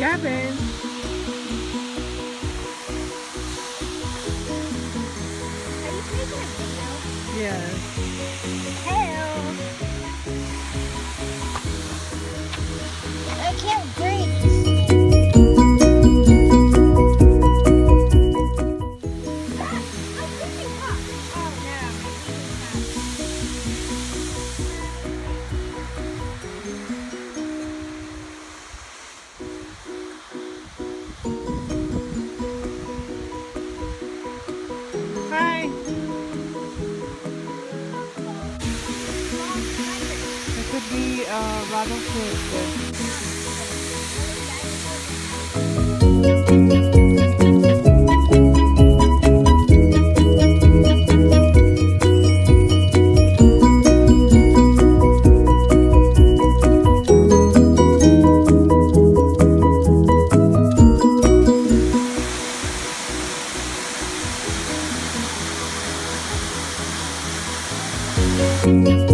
Gavin. Are you taking a video? Yes. Hello. Uh, rattlesnake. Thank